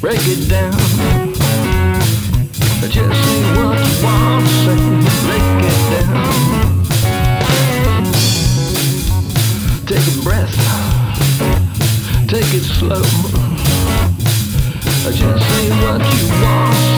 break it down. Just say what you want to say, break it down. Take a breath, take it slow. Just say what you want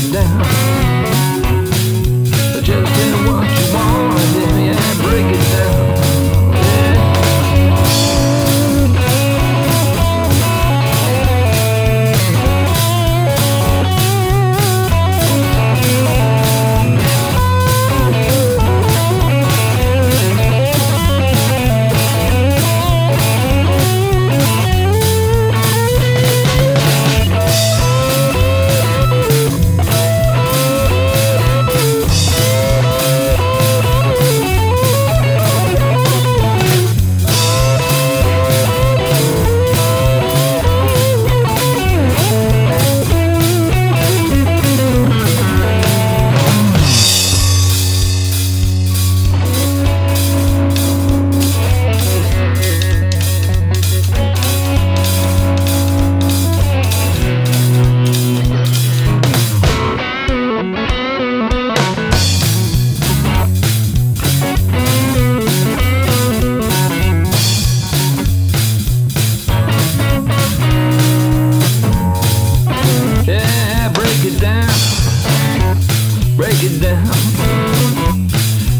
now. it down.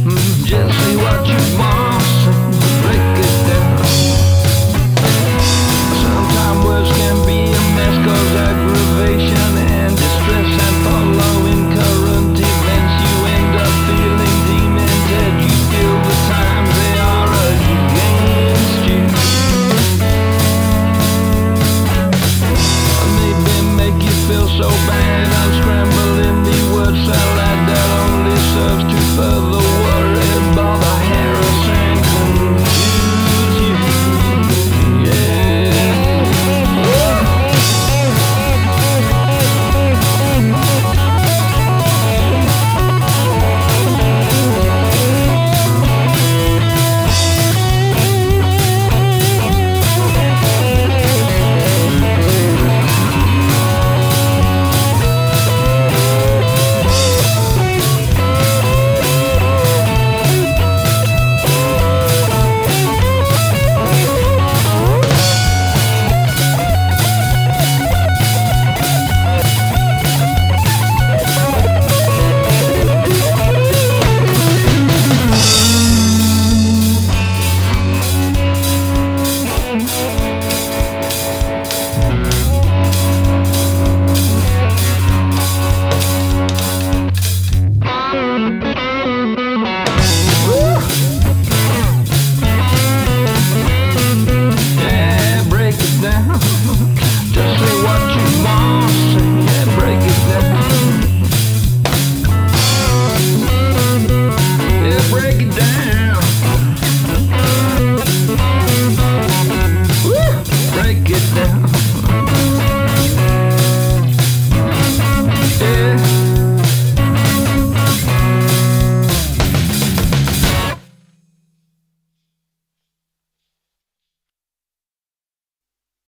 Just gently what you want, break it down. Sometimes words can be a mess, cause aggravation and distress and following current events. You end up feeling. You feel the times they are against you. Maybe make you feel so bad, the words further